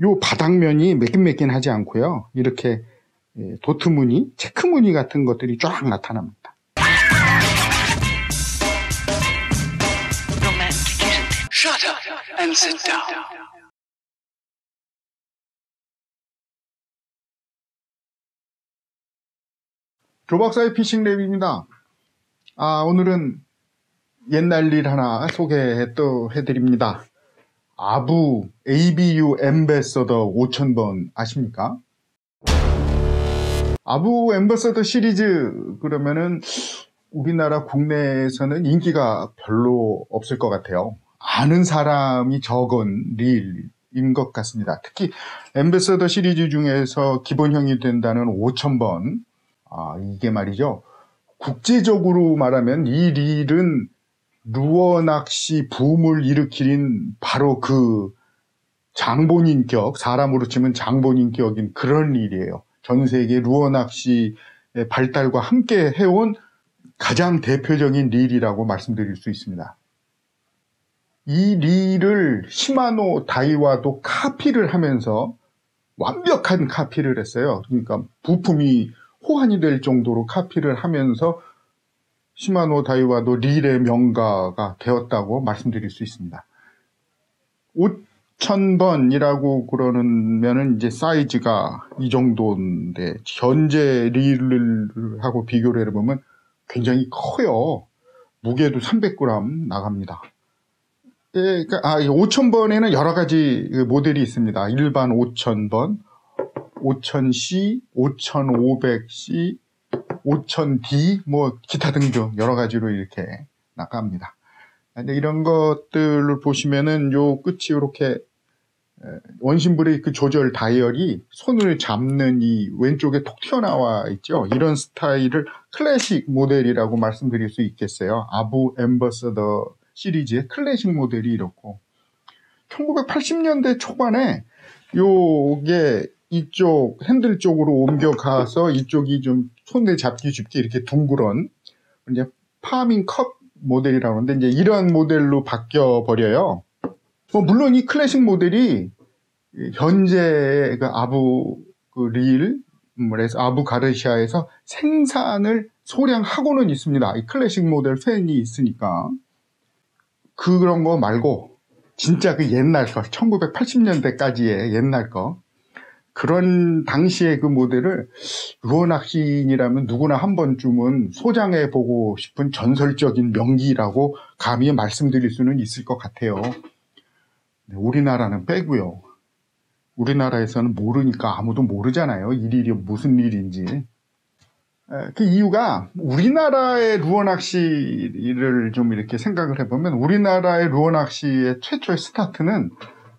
요 바닥면이 매끈매끈하지 않고요. 이렇게 예, 도트 무늬, 체크 무늬 같은 것들이 쫙 나타납니다. 조박사의 피싱 랩입니다. 아, 오늘은 옛날 일 하나 소개 또 해드립니다. 아부 ABU 엠베서더 5000번 아십니까? 아부 엠베서더 시리즈 그러면은 우리나라 국내에서는 인기가 별로 없을 것 같아요. 아는 사람이 적은 릴인 것 같습니다. 특히 엠베서더 시리즈 중에서 기본형이 된다는 5000번 아, 이게 말이죠. 국제적으로 말하면 이 릴은 루어 낚시 붐을 일으킨 바로 그 장본인격, 사람으로 치면 장본인격인 그런 일이에요. 전 세계 루어 낚시의 발달과 함께 해온 가장 대표적인 릴이라고 말씀드릴 수 있습니다. 이 릴을 시마노 다이와도 카피를 하면서 완벽한 카피를 했어요. 그러니까 부품이 호환이 될 정도로 카피를 하면서 시마노 다이와도 릴의 명가가 되었다고 말씀드릴 수 있습니다. 5,000번이라고 그러면은 이제 사이즈가 이 정도인데 현재 릴하고 비교를 해보면 굉장히 커요. 무게도 300g 나갑니다. 예, 그러니까 아, 5,000번에는 여러 가지 그 모델이 있습니다. 일반 5,000번, 5000C, 5500C, 5000D, 뭐 기타 등등 여러 가지로 이렇게 나갑니다. 이런 것들을 보시면은 요 끝이 이렇게 원심 브레이크 조절 다이얼이 손을 잡는 이 왼쪽에 톡 튀어나와 있죠. 이런 스타일을 클래식 모델이라고 말씀드릴 수 있겠어요. 아부 엠버서더 시리즈의 클래식 모델이 이렇고 1980년대 초반에 요게 이쪽 핸들 쪽으로 옮겨가서 이쪽이 좀 손에 잡기 쉽게 이렇게 둥그런 이제 파밍 컵 모델이라고 하는데 이제 이런 모델로 바뀌어 버려요. 뭐 물론 이 클래식 모델이 현재 그 아부 그 릴, 그래서 아부 가르시아에서 생산을 소량 하고는 있습니다. 이 클래식 모델 팬이 있으니까 그런 거 말고 진짜 그 옛날 거 1980년대까지의 옛날 거 그런 당시의 그 모델을 루어낚시인이라면 누구나 한 번쯤은 소장해 보고 싶은 전설적인 명기라고 감히 말씀드릴 수는 있을 것 같아요. 우리나라는 빼고요. 우리나라에서는 모르니까 아무도 모르잖아요. 이 일이 무슨 일인지. 그 이유가 우리나라의 루어 낚시를 좀 이렇게 생각을 해보면 우리나라의 루어 낚시의 최초의 스타트는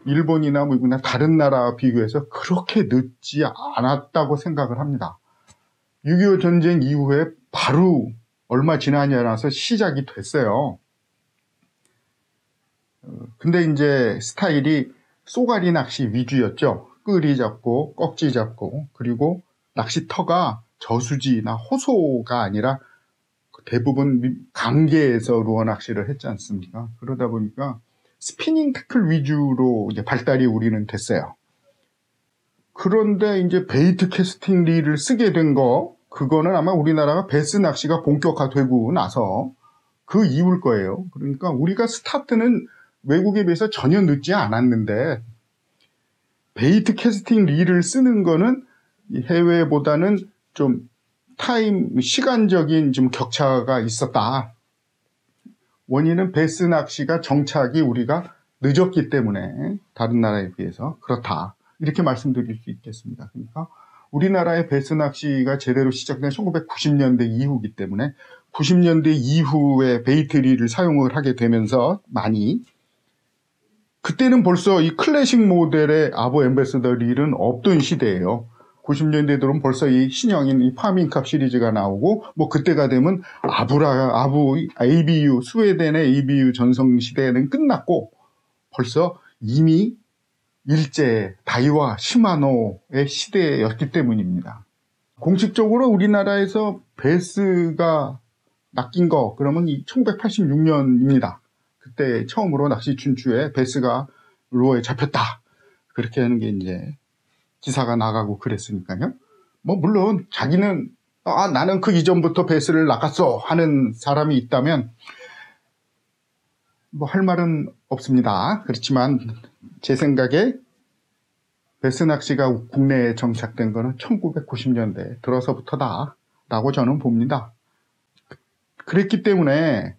일본이나 미국이나 다른 나라와 비교해서 그렇게 늦지 않았다고 생각을 합니다. 6.25 전쟁 이후에 바로 얼마 지나지 않아서 시작이 됐어요. 어, 근데 이제 스타일이 쏘가리 낚시 위주였죠. 끌이 잡고 꺽지 잡고 그리고 낚시터가 저수지나 호소가 아니라 대부분 강계에서 루어 낚시를 했지 않습니까? 그러다 보니까 스피닝 태클 위주로 이제 발달이 우리는 됐어요. 그런데 이제 bait casting 릴을 쓰게 된 거, 그거는 아마 우리나라가 배스 낚시가 본격화되고 나서 그 이후일 거예요. 그러니까 우리가 스타트는 외국에 비해서 전혀 늦지 않았는데, bait casting 릴을 쓰는 거는 해외보다는 좀 타임, 시간적인 좀 격차가 있었다. 원인은 배스 낚시가 정착이 우리가 늦었기 때문에 다른 나라에 비해서 그렇다. 이렇게 말씀드릴 수 있겠습니다. 그러니까 우리나라의 배스 낚시가 제대로 시작된 1990년대 이후기 때문에 90년대 이후에 bait 릴을 사용을 하게 되면서 많이 그때는 벌써 이 클래식 모델의 ABU Ambassadeur 릴은 없던 시대예요. 90년대 들어 벌써 이 신형인 이 palming cup 시리즈가 나오고 뭐 그때가 되면 ABU라 ABU ABU 스웨덴의 ABU 전성 시대는 끝났고 벌써 이미 일제 다이와 시마노의 시대였기 때문입니다. 공식적으로 우리나라에서 베스가 낚인 거 그러면 1986년입니다. 그때 처음으로 낚시 춘추에 베스가 루어에 잡혔다. 그렇게 하는 게 이제 기사가 나가고 그랬으니까요. 뭐 물론 자기는 아 나는 그 이전부터 베스를 낚았어 하는 사람이 있다면 뭐 할 말은 없습니다. 그렇지만 제 생각에 배스 낚시가 국내에 정착된 거는 1990년대 들어서부터다 라고 저는 봅니다. 그랬기 때문에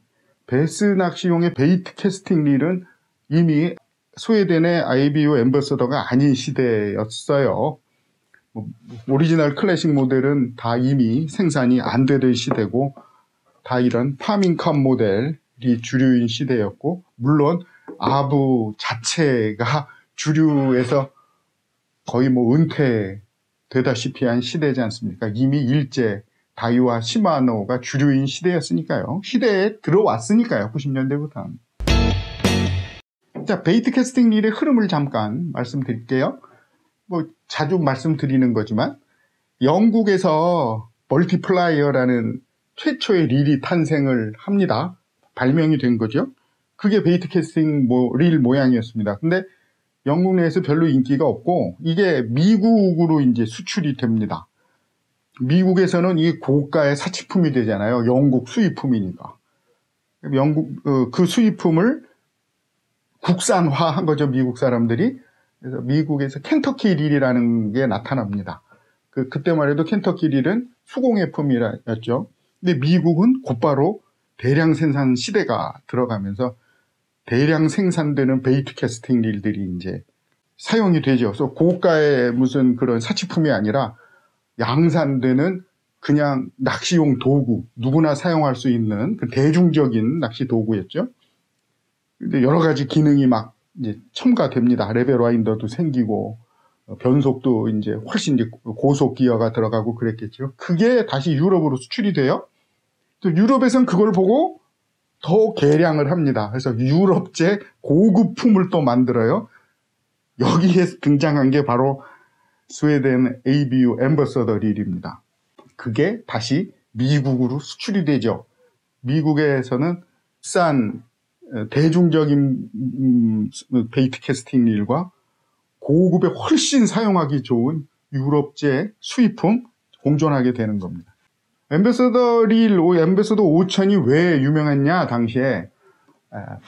배스 낚시용의 bait casting 릴은 이미 스웨덴의 IBU 엠버서더가 아닌 시대였어요. 뭐, 오리지널 클래식 모델은 다 이미 생산이 안 되던 시대고 다 이런 palming cup 모델이 주류인 시대였고 물론 ABU 자체가 주류에서 거의 뭐 은퇴되다시피 한 시대지 않습니까? 이미 일제 다이와 시마노가 주류인 시대였으니까요. 시대에 들어왔으니까요. 90년대부터. 자, bait casting 릴의 흐름을 잠깐 말씀드릴게요. 뭐 자주 말씀드리는 거지만 영국에서 multiplier라는 최초의 릴이 탄생을 합니다. 발명이 된 거죠. 그게 bait casting 뭐, 릴 모양이었습니다. 근데 영국 내에서 별로 인기가 없고 이게 미국으로 이제 수출이 됩니다. 미국에서는 이 고가의 사치품이 되잖아요. 영국 수입품이니까. 영국 어, 그 수입품을 국산화한 거죠. 미국 사람들이. 그래서 미국에서 켄터키 릴이라는 게 나타납니다. 그 그때만 해도 켄터키 릴은 수공예품이었죠. 근데 미국은 곧바로 대량 생산 시대가 들어가면서 대량 생산되는 bait casting 릴들이 이제 사용이 되죠. 그래서 고가의 무슨 그런 사치품이 아니라 양산되는 그냥 낚시용 도구, 누구나 사용할 수 있는 그 대중적인 낚시 도구였죠. 여러 가지 기능이 막 이제 첨가됩니다. level winder도 생기고 어, 변속도 이제 훨씬 이제 고속 기어가 들어가고 그랬겠죠. 그게 다시 유럽으로 수출이 돼요. 또 유럽에선 그걸 보고 더 개량을 합니다. 그래서 유럽제 고급품을 또 만들어요. 여기에 등장한 게 바로 스웨덴 ABU Ambassadeur 릴입니다. 그게 다시 미국으로 수출이 되죠. 미국에서는 싼 어, 대중적인 음, bait casting 릴과 고급에 훨씬 사용하기 좋은 유럽제 수입품 공존하게 되는 겁니다. Ambassadeur 릴, Ambassadeur 5000이 왜 유명했냐, 당시에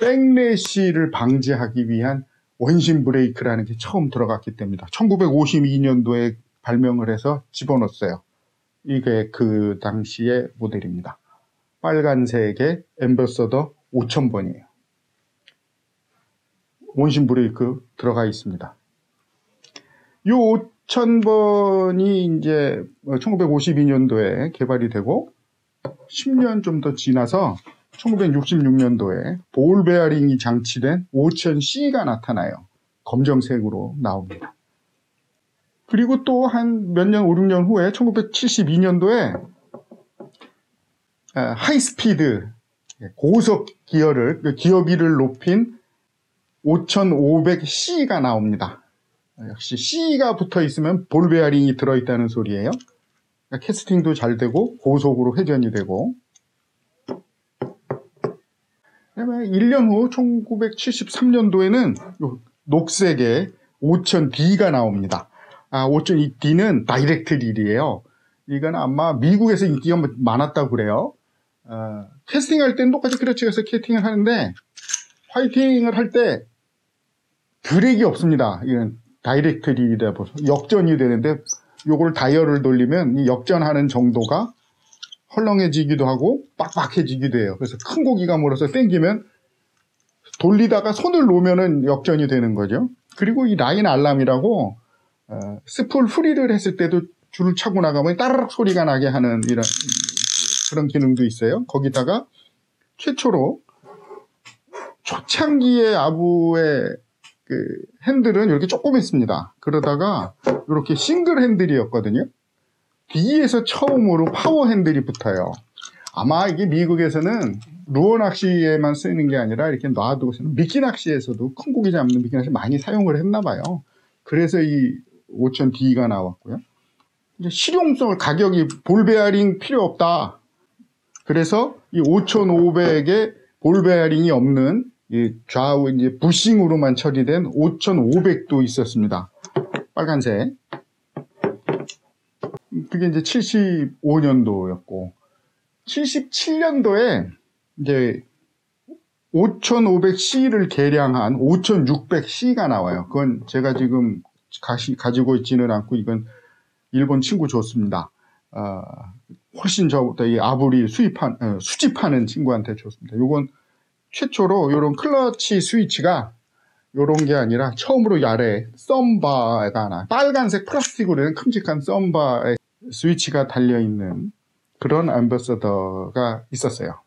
backlash를 방지하기 위한 원심 브레이크라는 게 처음 들어갔기 때문이다. 1952년도에 발명을 해서 집어넣었어요. 이게 그 당시의 모델입니다. 빨간색의 Ambassadeur 5000번이에요. 원심 브레이크 들어가 있습니다. 이 5000번이 이제 1952년도에 개발이 되고 10년 좀 더 지나서 1966년도에 볼 베어링이 장치된 5000C가 나타나요. 검정색으로 나옵니다. 그리고 또 한 몇 년, 5, 6년 후에 1972년도에 high speed 고속 기어를 그 기어비를 높인 5500C가 나옵니다. 역시 C가 붙어 있으면 볼 베어링이 들어있다는 소리예요. 그러니까 캐스팅도 잘 되고 고속으로 회전이 되고 그다음에 1년 후 1973년도에는 녹색의 5000D가 나옵니다. 아, 5000D는 direct 릴이에요. 이건 아마 미국에서 인기가 많았다고 그래요. 어, 캐스팅할 때는 똑같이 클러치에서 캐스팅을 하는데 fighting을 할 때 브렉이 없습니다. 이건 direct 릴이다 보서 역전이 되는데 요걸 다이얼을 돌리면 이 역전하는 정도가 헐렁해지기도 하고 빡빡해지기도 해요. 그래서 큰 고기가 물어서 땡기면 돌리다가 손을 놓으면은 역전이 되는 거죠. 그리고 이 라인 알람이라고 어, spool free를 했을 때도 줄을 차고 나가면 따르륵 소리가 나게 하는 이런 그런 기능도 있어요. 거기다가 최초로 초창기의 ABU의 그 핸들은 이렇게 조그맸습니다. 그러다가 이렇게 싱글 핸들이었거든요. D에서 처음으로 파워 핸들이 붙어요. 아마 이게 미국에서는 루어 낚시에만 쓰이는 게 아니라 이렇게 놔두고서는 미끼 낚시에서도 큰 고기 잡는 미끼 낚시 많이 사용을 했나 봐요. 그래서 이 5000D가 나왔고요. 실용성을 가격이 볼 베어링 필요 없다. 그래서 이 5500에 볼 베어링이 없는 이 좌우 이제 부싱으로만 처리된 5,500도 있었습니다. 빨간색. 그게 이제 75년도였고, 77년도에 이제 5500C를 개량한 5600C가 나와요. 그건 제가 지금 가시, 가지고 있지는 않고 이건 일본 친구 줬습니다. 어, 훨씬 저보다 이 아부리 수입한, 어, 수집하는 친구한테 줬습니다. 요건 최초로 요런 클러치 스위치가 요런 게 아니라 처음으로 이 아래 썸바가 나 빨간색 플라스틱으로 된 큼직한 썸바에 스위치가 달려있는 그런 앰버서더가 있었어요.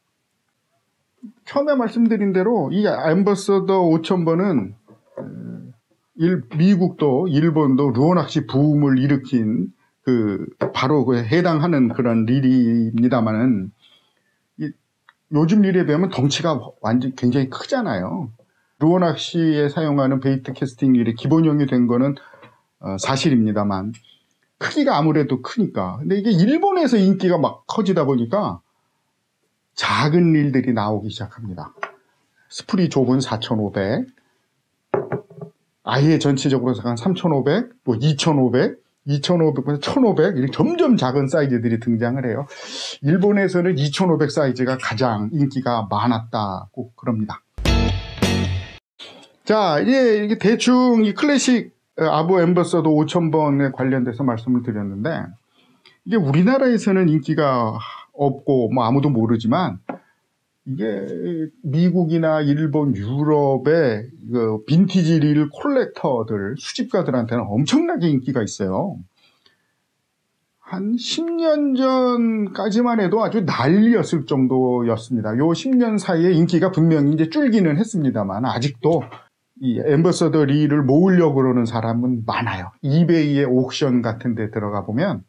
처음에 말씀드린 대로 이 앰버서더 5000번은 일, 미국도 일본도 루어낚시 붐을 일으킨 그 바로 그 해당하는 그런 릴입니다만은 요즘 릴에 비하면 덩치가 완전 굉장히 크잖아요. 루어 낚시에 사용하는 bait casting 릴이 기본형이 된 거는 어, 사실입니다만 크기가 아무래도 크니까. 근데 이게 일본에서 인기가 막 커지다 보니까 작은 릴들이 나오기 시작합니다. 스프리 좁은 4,500, 아예 전체적으로 한 3,500, 뭐 2,500, 2,500, 1,500 이렇게 점점 작은 사이즈들이 등장을 해요. 일본에서는 2,500 사이즈가 가장 인기가 많았다고 그럽니다. 자, 이게 대충 이 클래식 아부 엠버서도 5,000번에 관련돼서 말씀을 드렸는데 이게 우리나라에서는 인기가 없고 뭐 아무도 모르지만 이게 미국이나 일본, 유럽의 그 빈티지 릴 콜렉터들, 수집가들한테는 엄청나게 인기가 있어요. 한 10년 전까지만 해도 아주 난리였을 정도였습니다. 요 10년 사이에 인기가 분명히 이제 줄기는 했습니다만 아직도 이 엠버서더 릴을 모으려고 그러는 사람은 많아요. 이베이의 auction 같은 데 들어가 보면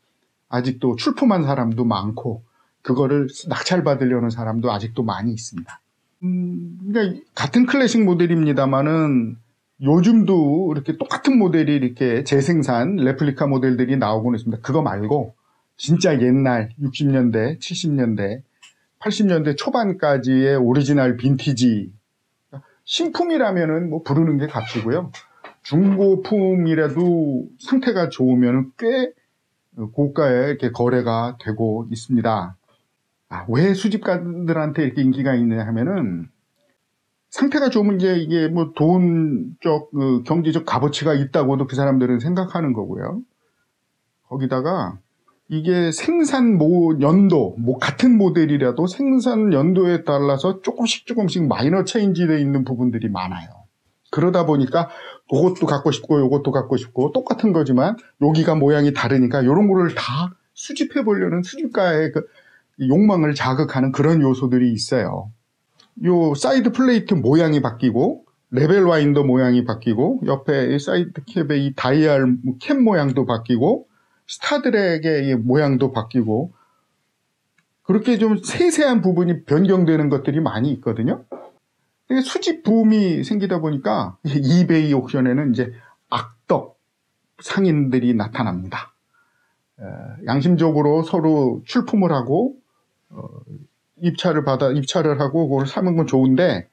아직도 출품한 사람도 많고 그거를 낙찰받으려는 사람도 아직도 많이 있습니다. 음, 그러니까 같은 클래식 모델입니다만은 요즘도 이렇게 똑같은 모델이 이렇게 재생산 레플리카 모델들이 나오고는 있습니다. 그거 말고 진짜 옛날 60년대, 70년대, 80년대 초반까지의 오리지널 빈티지 신품이라면은 뭐 부르는 게 값이고요. 중고품이라도 상태가 좋으면 꽤 고가에 이렇게 거래가 되고 있습니다. 아, 왜 수집가들한테 이렇게 인기가 있냐 하면은 상태가 좋으면 이제 이게 뭐 돈적 그 경제적 값어치가 있다고도 그 사람들은 생각하는 거고요. 거기다가 이게 생산 모 연도 뭐 같은 모델이라도 생산 연도에 따라서 조금씩 조금씩 마이너 체인지되어 있는 부분들이 많아요. 그러다 보니까 이것도 갖고 싶고 이것도 갖고 싶고 똑같은 거지만 여기가 모양이 다르니까 이런 거를 다 수집해 보려는 수집가의 그 욕망을 자극하는 그런 요소들이 있어요. 요 side plate 모양이 바뀌고 level winder 모양이 바뀌고 옆에 side cap의 이 dial cap 모양도 바뀌고 star drag의 모양도 바뀌고 그렇게 좀 세세한 부분이 변경되는 것들이 많이 있거든요. 수집 붐이 생기다 보니까 이베이 옥션에는 이제 악덕 상인들이 나타납니다. 양심적으로 서로 출품을 하고 어, 입찰을 받아 입찰을 하고 그걸 사는 건 좋은데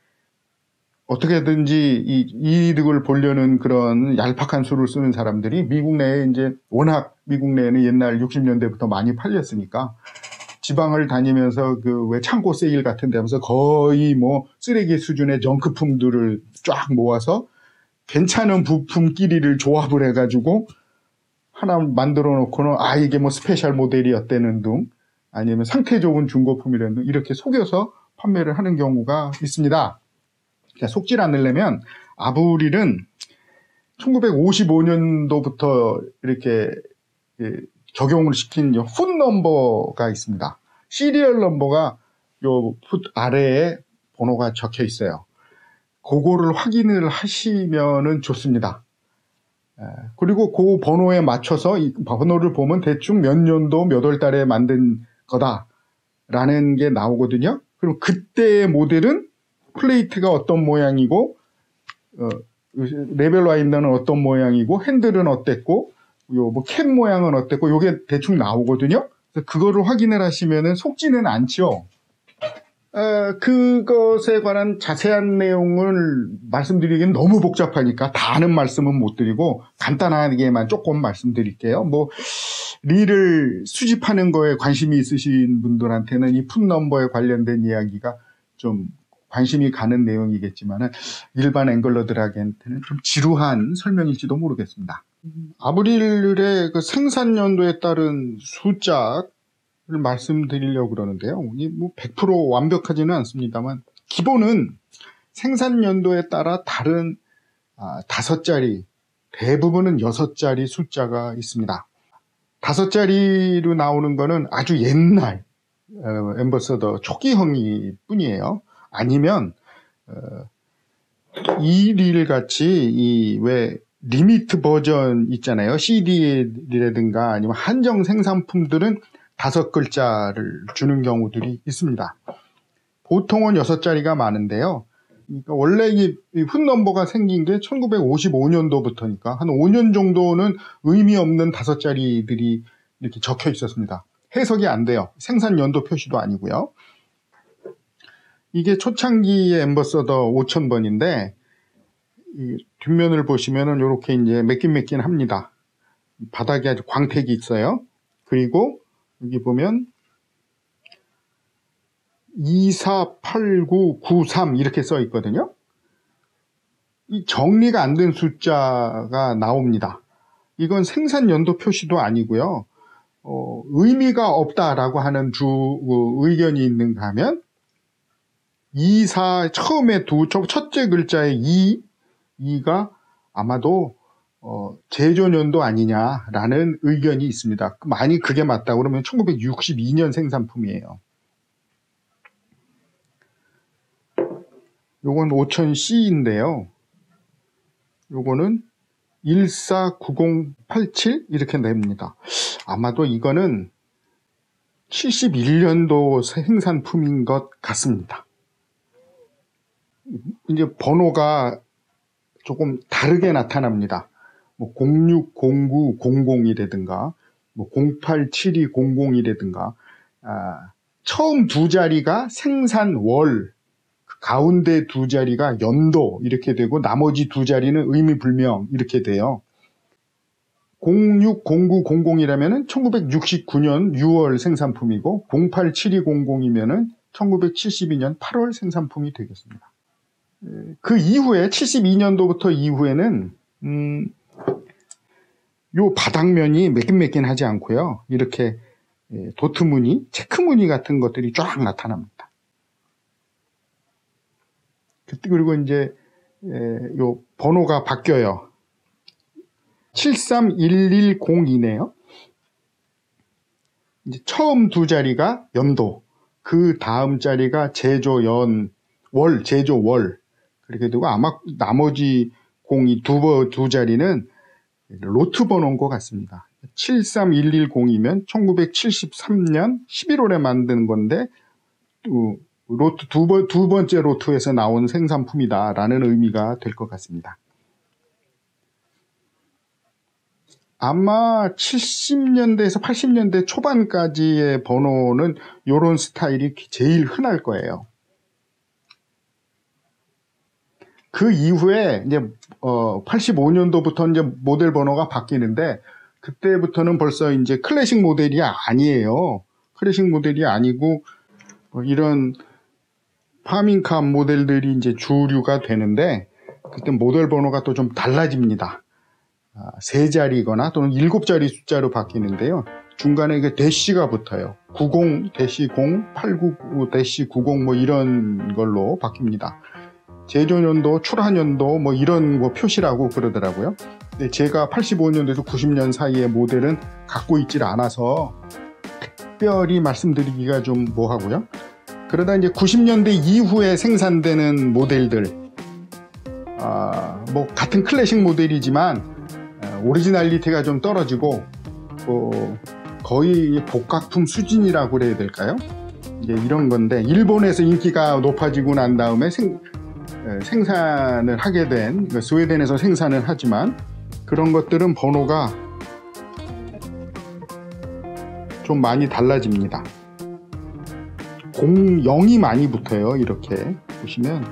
어떻게든지 이 이득을 보려는 그런 얄팍한 수를 쓰는 사람들이 미국 내에 이제 워낙 미국 내에는 옛날 60년대부터 많이 팔렸으니까 지방을 다니면서 그 왜 창고 세일 같은 데 하면서 거의 뭐 쓰레기 수준의 junk품들을 쫙 모아서 괜찮은 부품끼리를 조합을 해가지고 하나 만들어 놓고는 아 이게 뭐 special 모델이었다는 둥 아니면 상태 좋은 중고품이라는 둥 이렇게 속여서 판매를 하는 경우가 있습니다. 속질 않으려면 ABU 릴은 1955년도부터 이렇게 적용을 시킨 훗 넘버가 있습니다. serial number가 요 foot 아래에 번호가 적혀 있어요. 그거를 확인을 하시면은 좋습니다. 그리고 그 번호에 맞춰서 이 번호를 보면 대충 몇 년도 몇 월 달에 만든 거다라는 게 나오거든요. 그럼 그때의 모델은 plate가 어떤 모양이고 어, level winder는 어떤 모양이고 핸들은 어땠고 요뭐 캡 모양은 어땠고 요게 대충 나오거든요. 그거를 확인을 하시면은 속지는 않죠. 어, 그것에 관한 자세한 내용을 말씀드리기는 너무 복잡하니까 다 아는 말씀은 못 드리고 간단하게만 조금 말씀드릴게요. 뭐 리를 수집하는 거에 관심이 있으신 분들한테는 이 풋넘버에 관련된 이야기가 좀 관심이 가는 내용이겠지만은 일반 앵글러들에게는 좀 지루한 설명일지도 모르겠습니다. 아브릴의 그 생산 연도에 따른 숫자를 말씀드리려고 그러는데요. 뭐100% 완벽하지는 않습니다만 기본은 생산 연도에 따라 다른 아, 다섯 자리 대부분은 여섯 자리 숫자가 있습니다. 다섯 자리로 나오는 거는 아주 옛날 어, 엠버서더 초기형이 뿐이에요. 아니면 어, 이 릴 같이 이 왜 limit version 있잖아요. CD라든가 아니면 한정 생산품들은 다섯 글자를 주는 경우들이 있습니다. 보통은 여섯 자리가 많은데요. 그러니까 원래 이 훗넘버가 생긴 게 1955년도부터니까 한 5년 정도는 의미 없는 다섯 자리들이 이렇게 적혀 있었습니다. 해석이 안 돼요. 생산 연도 표시도 아니고요. 이게 초창기의 엠버서더 5000번인데 뒷면을 보시면은 이렇게 이제 맥긴 맥긴 합니다. 바닥에 아주 광택이 있어요. 그리고 여기 보면 248993 이렇게 써 있거든요. 이 정리가 안 된 숫자가 나옵니다. 이건 생산 연도 표시도 아니고요. 어, 의미가 없다라고 하는 주 어, 의견이 있는가 하면 2, 4 처음에 두 첫째 글자의 2, 2가 아마도 어, 제조년도 아니냐라는 의견이 있습니다. 만약 그게 맞다 그러면 1962년 생산품이에요. 요건 5000C인데요. 요거는 149087 이렇게 됩니다. 아마도 이거는 71년도 생산품인 것 같습니다. 이제 번호가 조금 다르게 나타납니다. 뭐 060900이라든가 뭐 087200이라든가 아, 처음 두 자리가 생산월 그 가운데 두 자리가 연도 이렇게 되고 나머지 두 자리는 의미불명 이렇게 돼요. 060900이라면은 1969년 6월 생산품이고 087200이면은 1972년 8월 생산품이 되겠습니다. 그 이후에 72년도부터 이후에는 음, 요 바닥면이 매긴매긴 하지 않고요. 이렇게 예, 도트 무늬, 체크 무늬 같은 것들이 쫙 나타납니다. 그리고 이제 예, 요 번호가 바뀌어요. 73110이네요. 이제 처음 두 자리가 연도, 그 다음 자리가 제조 연, 월, 제조 월, 그렇게 되고 아마 나머지 공이 두, 번, 두 자리는 로트 번호인 것 같습니다. 73110이면 1973년 11월에 만든 건데 또 로트 두, 번, 두 번째 로트에서 나온 생산품이다라는 의미가 될 것 같습니다. 아마 70년대에서 80년대 초반까지의 번호는 이런 스타일이 제일 흔할 거예요. 그 이후에 이제 어 85년도부터 이제 모델 번호가 바뀌는데 그때부터는 벌써 이제 클래식 모델이 아니에요. 클래식 모델이 아니고 뭐 이런 파밍카 모델들이 이제 주류가 되는데 그때 모델 번호가 또 좀 달라집니다. 아, 세 자리거나 또는 일곱 자리 숫자로 바뀌는데요. 중간에 그 대시가 붙어요. 90 대시 0, 899 대시 90 뭐 이런 걸로 바뀝니다. 제조년도, 출하년도 뭐 이런 뭐 표시라고 그러더라고요. 근데 제가 85년도에서 90년 사이의 모델은 갖고 있질 않아서 특별히 말씀드리기가 좀 뭐하고요. 그러다 이제 90년대 이후에 생산되는 모델들, 아, 뭐 같은 클래식 모델이지만 originality가 좀 떨어지고 뭐 거의 복각품 수준이라고 그래야 될까요? 이제 이런 건데 일본에서 인기가 높아지고 난 다음에 생, 생산을 하게 된 그러니까 스웨덴에서 생산을 하지만 그런 것들은 번호가 좀 많이 달라집니다. 공 0이 많이 붙어요. 이렇게 보시면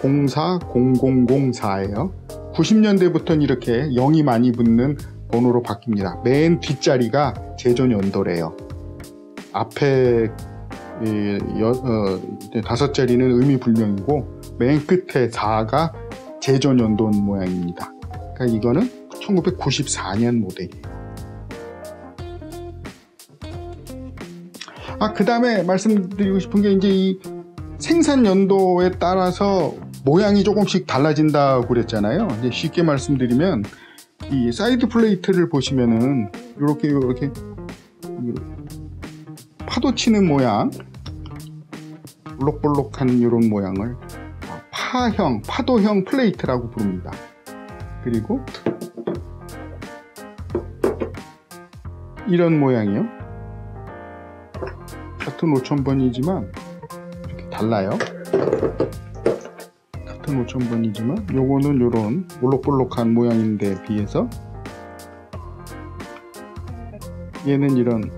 04 0004예요. 90년대부터는 이렇게 0이 많이 붙는 번호로 바뀝니다. 맨 뒷자리가 제조 연도래요. 앞에 이, 여, 어, 다섯 자리는 의미 불명이고 맨 끝에 4가 제조 연도 모양입니다. 그러니까 이거는 1994년 모델이에요. 아, 그 다음에 말씀드리고 싶은 게 이제 이 생산 연도에 따라서 모양이 조금씩 달라진다고 그랬잖아요. 이제 쉽게 말씀드리면 이 side plate를 보시면은 이렇게 이렇게 파도 치는 모양, 볼록볼록한 이런 모양을 파형, 파도형 플레이트라고 부릅니다. 그리고 이런 모양이요. 같은 5000번이지만 이렇게 달라요. 같은 5000번이지만 요거는 요런 볼록볼록한 모양인데 비해서 얘는 이런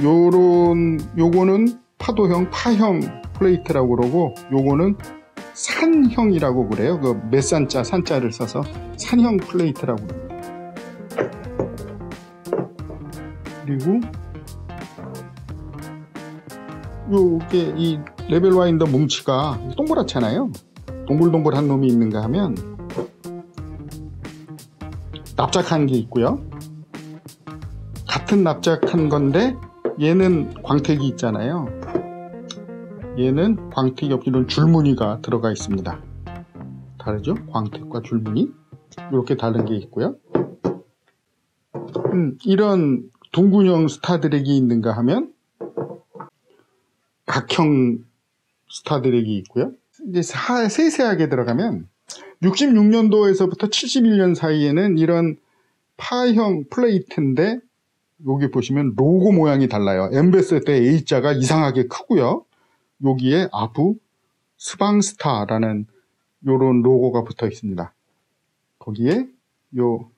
요런 요거는 파도형 파형 플레이트라고 그러고 요거는 산형이라고 그래요. 그 뫼산자 산자를 써서 산형 플레이트라고 그래요. 그리고 요게 이 level winder 뭉치가 동그랗잖아요. 동글동글한 놈이 있는가 하면 납작한 게 있고요. 같은 납작한 건데 얘는 광택이 있잖아요. 얘는 광택이 없이 이런 줄무늬가 들어가 있습니다. 다르죠? 광택과 줄무늬 이렇게 다른 게 있고요. 음, 이런 둥근형 스타드랙이 있는가 하면 각형 스타드랙이 있고요. 이제 사- 세세하게 들어가면 66년도에서부터 71년 사이에는 이런 파형 플레이트인데 여기 보시면 로고 모양이 달라요. 엠베스 때 A자가 이상하게 크고요. 여기에 아부 스방스타라는 요런 로고가 붙어 있습니다. 거기에 요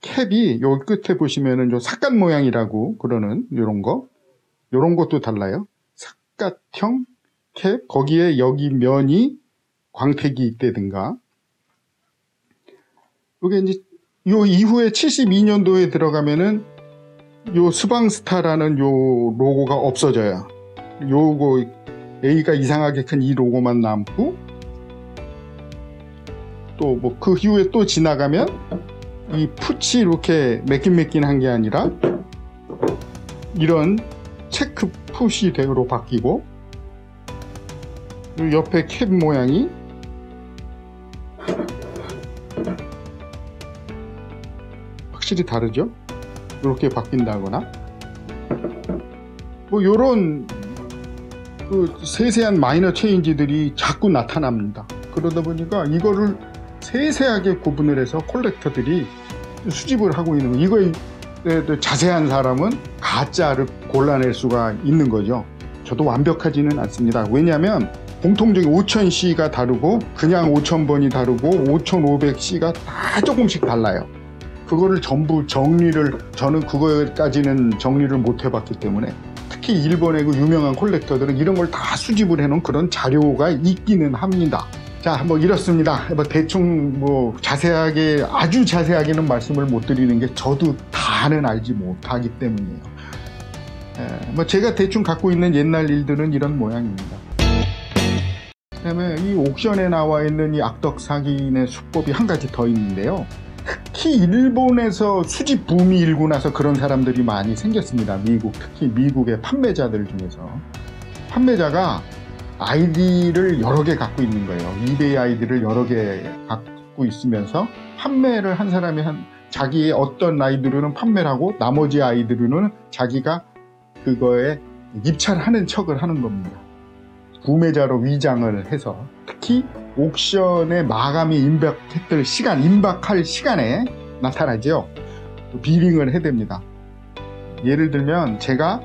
캡이 요 끝에 보시면은 요 삭간 모양이라고 그러는 요런 거 요런 것도 달라요. 삭갓형 캡 거기에 여기 면이 광택이 있다든가 요게 이제 요 이후에 72년도에 들어가면은 요 스방스타라는 요 로고가 없어져요. 요거 A가 이상하게 큰 이 로고만 남고 또 뭐 그 이후에 또 지나가면 이 푸치 이렇게 매끈매끈한 게 아니라 이런 체크 푸시 대로 바뀌고 요 옆에 캡 모양이 확실히 다르죠? 이렇게 바뀐다거나 뭐 요런 그 세세한 마이너 체인지들이 자꾸 나타납니다. 그러다 보니까 이거를 세세하게 구분을 해서 콜렉터들이 수집을 하고 있는 거. 이거에 자세한 사람은 가짜를 골라낼 수가 있는 거죠. 저도 완벽하지는 않습니다. 왜냐하면 공통적인 5000C가 다르고 그냥 5000번이 다르고 5500C가 다 조금씩 달라요. 그거를 전부 정리를 저는 그거까지는 정리를 못 해봤기 때문에 특히 일본의 그 유명한 콜렉터들은 이런 걸 다 수집을 해놓은 그런 자료가 있기는 합니다. 자, 뭐 이렇습니다. 뭐 대충 뭐 자세하게 아주 자세하게는 말씀을 못 드리는 게 저도 다는 알지 못하기 때문이에요. 에, 뭐 제가 대충 갖고 있는 옛날 일들은 이런 모양입니다. 그다음에 이 옥션에 나와 있는 이 악덕 사기인의 수법이 한 가지 더 있는데요. 특히 일본에서 수집 붐이 일고 나서 그런 사람들이 많이 생겼습니다. 미국, 특히 미국의 판매자들 중에서. 판매자가 아이디를 여러 개 갖고 있는 거예요. 이베이 아이디를 여러 개 갖고 있으면서 판매를 한 사람이 한 자기의 어떤 아이디는 판매를 하고 나머지 아이디는 자기가 그거에 입찰하는 척을 하는 겁니다. 구매자로 위장을 해서 특히 옥션에 마감이 임박했을 시간, 임박할 시간에 나타나죠. bidding을 해댑니다. 예를 들면 제가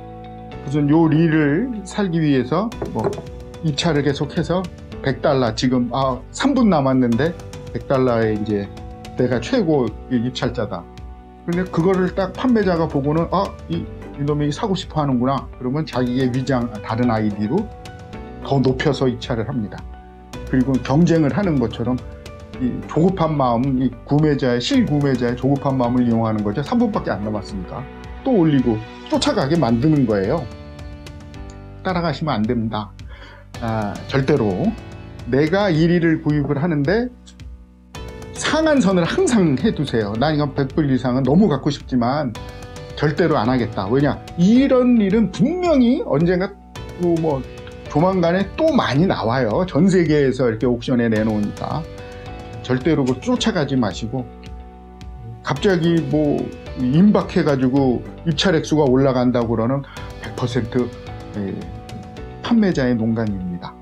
무슨 요 릴을 살기 위해서 뭐 입찰을 계속해서 100달러 지금 아 3분 남았는데 100달러에 이제 내가 최고 입찰자다. 근데 그거를 딱 판매자가 보고는 아이 이놈이 사고 싶어 하는구나. 그러면 자기의 위장, 다른 아이디로 더 높여서 입찰을 합니다. 그리고 경쟁을 하는 것처럼 이 조급한 마음, 이 구매자의, 실구매자의 조급한 마음을 이용하는 거죠. 3분밖에 안 남았으니까. 또 올리고 쫓아가게 만드는 거예요. 따라가시면 안 됩니다. 아, 절대로. 내가 1위를 구입을 하는데 상한선을 항상 해두세요. 난 이건 100불 이상은 너무 갖고 싶지만 절대로 안 하겠다. 왜냐? 이런 일은 분명히 언젠가 또 뭐 조만간에 또 많이 나와요. 전 세계에서 이렇게 옥션에 내놓으니까. 절대로 그 쫓아가지 마시고 갑자기 뭐 임박해가지고 입찰 액수가 올라간다고 그러는 100% 예, 판매자의 농간입니다.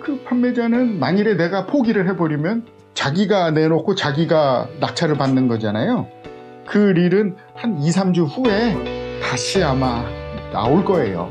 그 판매자는 만일에 내가 포기를 해버리면 자기가 내놓고 자기가 낙찰을 받는 거잖아요. 그 릴은 한 2, 3주 후에 다시 아마 나올 거예요.